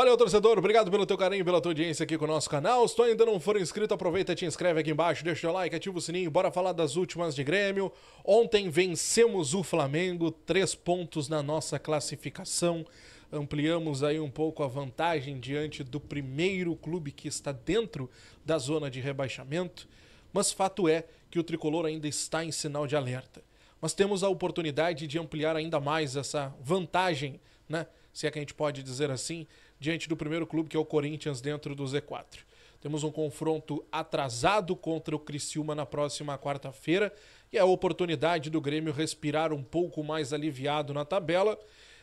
Valeu, torcedor. Obrigado pelo teu carinho, pela tua audiência aqui com o nosso canal. Se tu ainda não for inscrito, aproveita e te inscreve aqui embaixo, deixa o like, ativa o sininho. Bora falar das últimas de Grêmio. Ontem vencemos o Flamengo, três pontos na nossa classificação. Ampliamos aí um pouco a vantagem diante do primeiro clube que está dentro da zona de rebaixamento. Mas fato é que o tricolor ainda está em sinal de alerta. Mas temos a oportunidade de ampliar ainda mais essa vantagem, né? Se é que a gente pode dizer assim, diante do primeiro clube que é o Corinthians dentro do Z4. Temos um confronto atrasado contra o Criciúma na próxima quarta-feira e é a oportunidade do Grêmio respirar um pouco mais aliviado na tabela.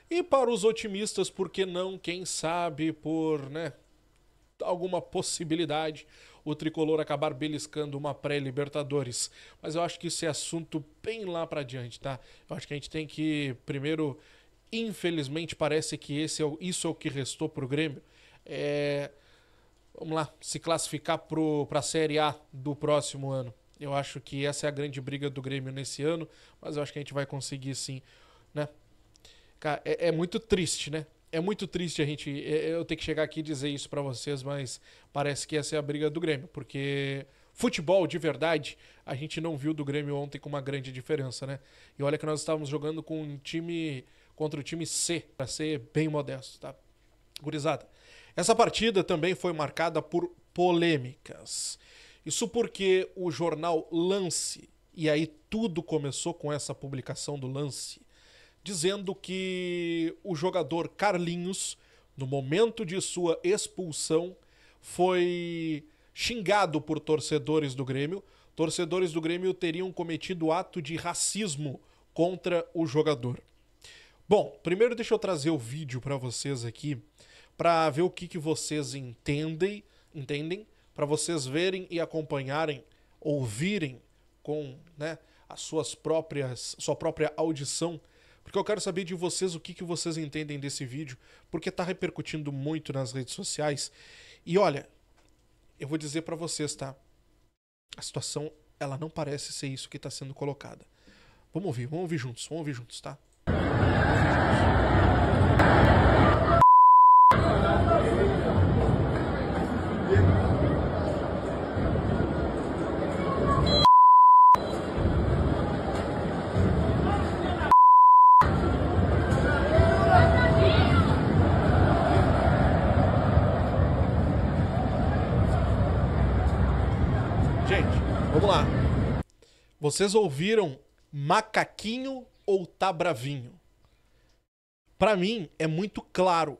E para os otimistas, por que não, quem sabe, por né, alguma possibilidade, o tricolor acabar beliscando uma pré-Libertadores. Mas eu acho que isso é assunto bem lá para diante, tá? Eu acho que a gente tem que primeiro, infelizmente, parece que esse é o, isso é o que restou pro Grêmio. É, vamos lá, se classificar para a Série A do próximo ano. Eu acho que essa é a grande briga do Grêmio nesse ano, mas eu acho que a gente vai conseguir sim, né? Cara, é, é muito triste, né? é muito triste a gente é, eu ter que chegar aqui e dizer isso para vocês, mas parece que essa é a briga do Grêmio, porque futebol de verdade a gente não viu do Grêmio ontem com uma grande diferença, né? E olha que nós estávamos jogando com um time contra o time C, para ser bem modesto, tá? Gurizada. Essa partida também foi marcada por polêmicas. Isso porque o jornal Lance, e aí tudo começou com essa publicação do Lance, dizendo que o jogador Carlinhos, no momento de sua expulsão, foi xingado por torcedores do Grêmio. Torcedores do Grêmio teriam cometido ato de racismo contra o jogador. Bom, primeiro deixa eu trazer o vídeo para vocês aqui, para ver o que, que vocês entendem, entendem, para vocês verem e acompanharem, ouvirem com, né, as suas próprias, sua própria audição porque eu quero saber de vocês o que, que vocês entendem desse vídeo, porque tá repercutindo muito nas redes sociais. E olha, eu vou dizer para vocês, tá? A situação, ela não parece ser isso que está sendo colocada. Vamos ouvir, vamos ouvir juntos, vamos ouvir juntos, tá? Vamos ouvir juntos. Vocês ouviram macaquinho ou tá bravinho? Para mim é muito claro.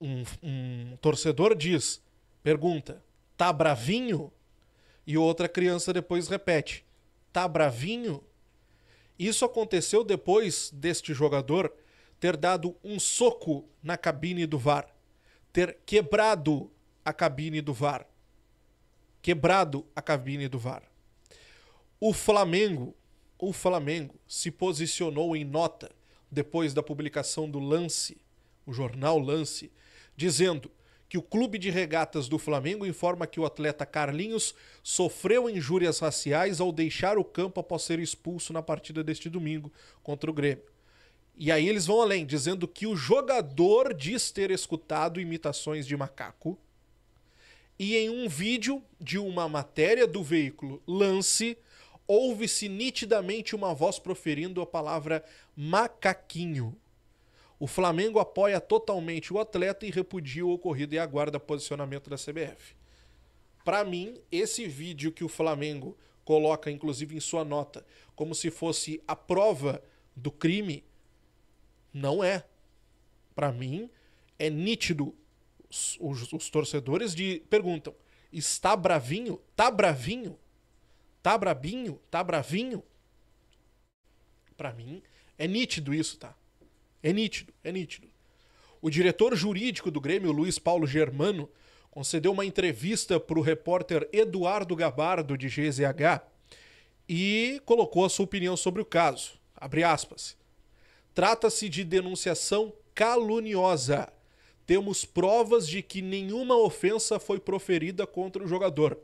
Um, um, torcedor diz, pergunta, tá bravinho? E outra criança depois repete, tá bravinho? Isso aconteceu depois deste jogador ter dado um soco na cabine do VAR, ter quebrado a cabine do VAR. Quebrado a cabine do VAR. O Flamengo, o Flamengo se posicionou em nota depois da publicação do Lance, o jornal Lance, dizendo que o clube de regatas do Flamengo informa que o atleta Carlinhos sofreu injúrias raciais ao deixar o campo após ser expulso na partida deste domingo contra o Grêmio. E aí eles vão além, dizendo que o jogador diz ter escutado imitações de macaco. E em um vídeo de uma matéria do veículo Lance, ouve-se nitidamente uma voz proferindo a palavra macaquinho. O Flamengo apoia totalmente o atleta e repudia o ocorrido e aguarda posicionamento da CBF. Para mim, esse vídeo que o Flamengo coloca, inclusive em sua nota, como se fosse a prova do crime, não é. Para mim, é nítido. Os, os, os torcedores de, perguntam: está bravinho? Tá bravinho? Tá brabinho? Tá bravinho? Para mim, é nítido isso, tá? É nítido, é nítido. O diretor jurídico do Grêmio, Luiz Paulo Germano, concedeu uma entrevista para o repórter Eduardo Gabardo, de GZH, e colocou a sua opinião sobre o caso. Abre aspas. Trata-se de denunciação caluniosa. Temos provas de que nenhuma ofensa foi proferida contra o jogador.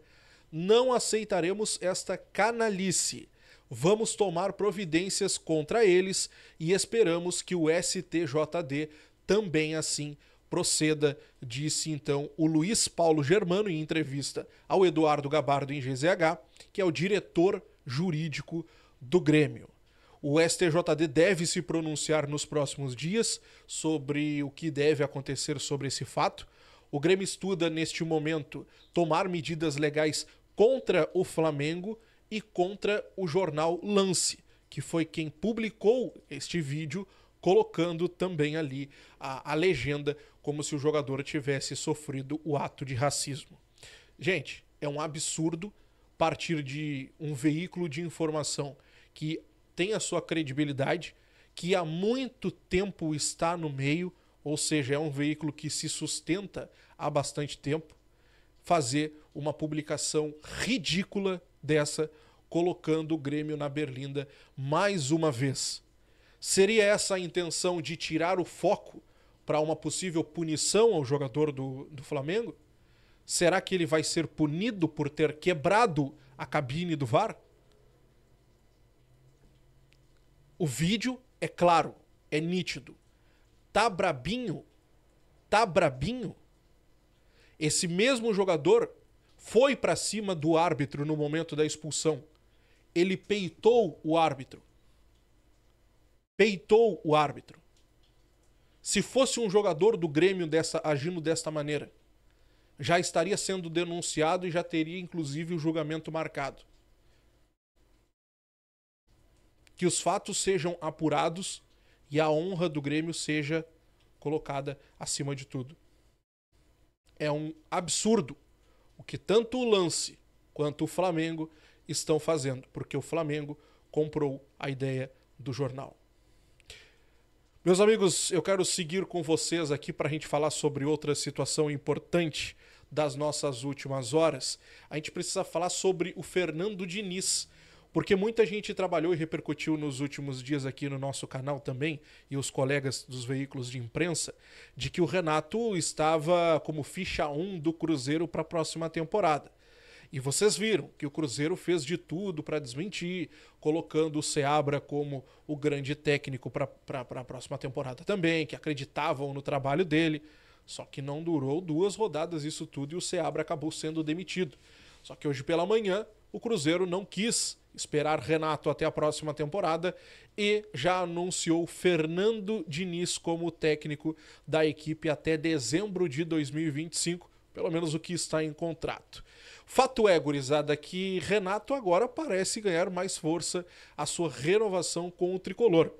Não aceitaremos esta canalice. Vamos tomar providências contra eles e esperamos que o STJD também assim proceda, disse então o Luiz Paulo Germano em entrevista ao Eduardo Gabardo em GZH, que é o diretor jurídico do Grêmio. O STJD deve se pronunciar nos próximos dias sobre o que deve acontecer sobre esse fato. O Grêmio estuda neste momento tomar medidas legais contra o Flamengo e contra o jornal Lance, que foi quem publicou este vídeo, colocando também ali a, a legenda como se o jogador tivesse sofrido o ato de racismo. Gente, é um absurdo partir de um veículo de informação que tem a sua credibilidade, que há muito tempo está no meio, ou seja, é um veículo que se sustenta há bastante tempo, fazer uma publicação ridícula dessa, colocando o Grêmio na berlinda mais uma vez. Seria essa a intenção de tirar o foco para uma possível punição ao jogador do, do Flamengo? Será que ele vai ser punido por ter quebrado a cabine do VAR? O vídeo é claro, é nítido. Tá brabinho? Tá brabinho? Esse mesmo jogador foi para cima do árbitro no momento da expulsão. Ele peitou o árbitro. Peitou o árbitro. Se fosse um jogador do Grêmio dessa, agindo desta maneira, já estaria sendo denunciado e já teria inclusive o julgamento marcado. que os fatos sejam apurados e a honra do Grêmio seja colocada acima de tudo. É um absurdo o que tanto o Lance quanto o Flamengo estão fazendo, porque o Flamengo comprou a ideia do jornal. Meus amigos, eu quero seguir com vocês aqui para a gente falar sobre outra situação importante das nossas últimas horas. A gente precisa falar sobre o Fernando Diniz, porque muita gente trabalhou e repercutiu nos últimos dias aqui no nosso canal também, e os colegas dos veículos de imprensa, de que o Renato estava como ficha 1 do Cruzeiro para a próxima temporada. E vocês viram que o Cruzeiro fez de tudo para desmentir, colocando o Seabra como o grande técnico para a próxima temporada também, que acreditavam no trabalho dele. Só que não durou duas rodadas isso tudo e o Seabra acabou sendo demitido. Só que hoje pela manhã o Cruzeiro não quis esperar Renato até a próxima temporada e já anunciou Fernando Diniz como técnico da equipe até dezembro de 2025, pelo menos o que está em contrato. Fato é, gurizada, que Renato agora parece ganhar mais força a sua renovação com o tricolor.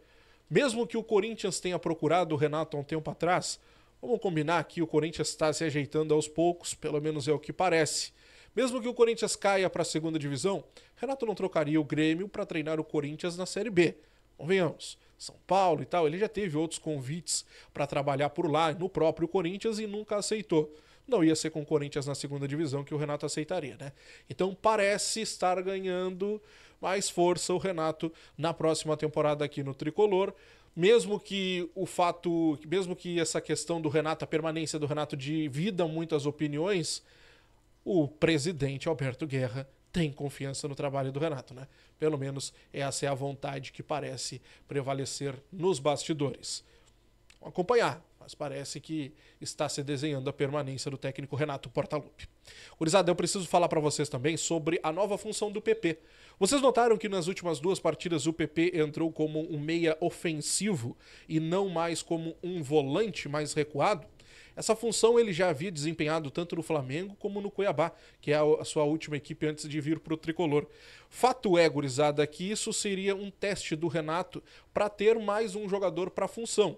Mesmo que o Corinthians tenha procurado o Renato há um tempo atrás, vamos combinar que o Corinthians está se ajeitando aos poucos, pelo menos é o que parece. Mesmo que o Corinthians caia para a segunda divisão, Renato não trocaria o Grêmio para treinar o Corinthians na Série B. Convenhamos. São Paulo e tal, ele já teve outros convites para trabalhar por lá, no próprio Corinthians, e nunca aceitou. Não ia ser com o Corinthians na segunda divisão que o Renato aceitaria, né? Então parece estar ganhando mais força o Renato na próxima temporada aqui no Tricolor mesmo que o fato, mesmo que essa questão do Renato, a permanência do Renato divida muitas opiniões, o presidente Alberto Guerra tem confiança no trabalho do Renato, né? Pelo menos essa é a vontade que parece prevalecer nos bastidores. Vamos acompanhar, mas parece que está se desenhando a permanência do técnico Renato Portaluppi. Curizada, eu preciso falar para vocês também sobre a nova função do PP. Vocês notaram que nas últimas duas partidas o PP entrou como um meia ofensivo e não mais como um volante mais recuado? Essa função ele já havia desempenhado tanto no Flamengo como no Cuiabá, que é a sua última equipe antes de vir para o tricolor. Fato é, gurizada, que isso seria um teste do Renato para ter mais um jogador para a função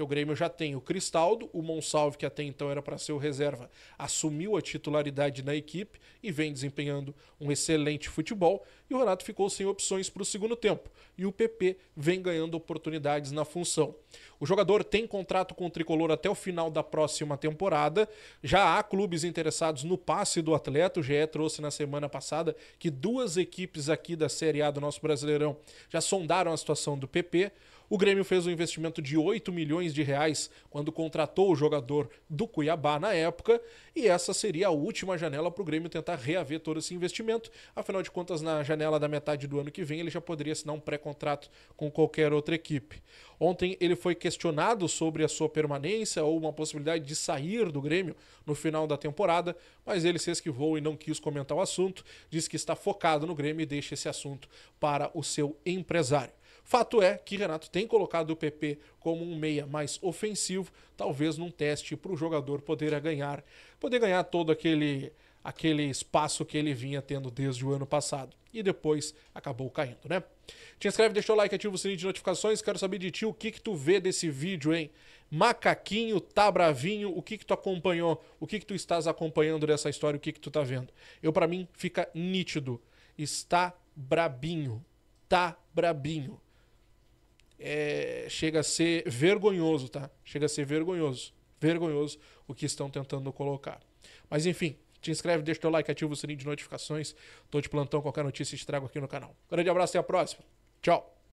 porque o Grêmio já tem o Cristaldo, o Monsalve, que até então era para ser o reserva, assumiu a titularidade na equipe e vem desempenhando um excelente futebol, e o Renato ficou sem opções para o segundo tempo, e o PP vem ganhando oportunidades na função. O jogador tem contrato com o tricolor até o final da próxima temporada. Já há clubes interessados no passe do atleta. O GE trouxe na semana passada que duas equipes aqui da Série A do nosso Brasileirão já sondaram a situação do PP. O Grêmio fez um investimento de 8 milhões de reais quando contratou o jogador do Cuiabá na época, e essa seria a última janela para o Grêmio tentar reaver todo esse investimento. Afinal de contas, na janela da metade do ano que vem, ele já poderia assinar um pré-contrato com qualquer outra equipe. Ontem ele foi questionado sobre a sua permanência ou uma possibilidade de sair do Grêmio no final da temporada, mas ele se esquivou e não quis comentar o assunto, disse que está focado no Grêmio e deixa esse assunto para o seu empresário. Fato é que Renato tem colocado o PP como um meia mais ofensivo, talvez num teste para o jogador poder ganhar, poder ganhar todo aquele aquele espaço que ele vinha tendo desde o ano passado. E depois acabou caindo, né? Te inscreve, deixa o like, ativa o sininho de notificações. Quero saber de ti o que que tu vê desse vídeo, hein? Macaquinho, tá bravinho, o que que tu acompanhou? O que que tu estás acompanhando dessa história? O que que tu tá vendo? Eu, para mim, fica nítido. Está brabinho. Tá brabinho. É, chega a ser vergonhoso, tá? Chega a ser vergonhoso. Vergonhoso o que estão tentando colocar. Mas enfim, te inscreve, deixa o teu like, ativa o sininho de notificações. Tô de plantão, qualquer notícia te trago aqui no canal. Grande abraço até a próxima. Tchau.